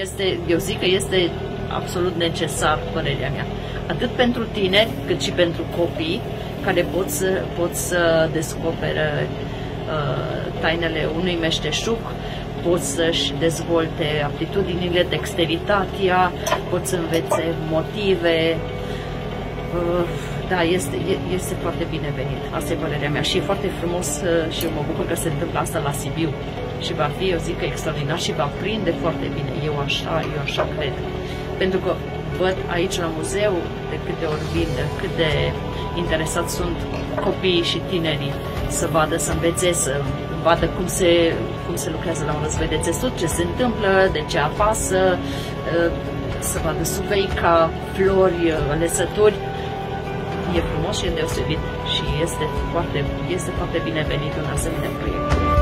este, eu zic că este absolut necesar, părerea mea. Atât pentru tine, cât și pentru copii care pot să, pot să descopere uh, tainele unui meșteșug, pot să-și dezvolte aptitudinile, dexteritatea, pot să învețe motive. Uh, da, este, este foarte binevenit. Asta e părerea mea și e foarte frumos uh, și eu mă bucur că se întâmplă asta la Sibiu. Și va fi, eu zic că extraordinar și va prinde foarte bine. Eu așa, eu așa cred. Pentru că văd aici la muzeu de câte ori vin, de cât de interesați sunt copiii și tinerii să vadă, să învețe, să vadă cum se, cum se lucrează la un război de țesut, ce se întâmplă, de ce apasă, uh, să vadă suveica, flori, uh, lăsături. E frumos și e deosebit și este foarte, este foarte binevenit un asemenea proiect.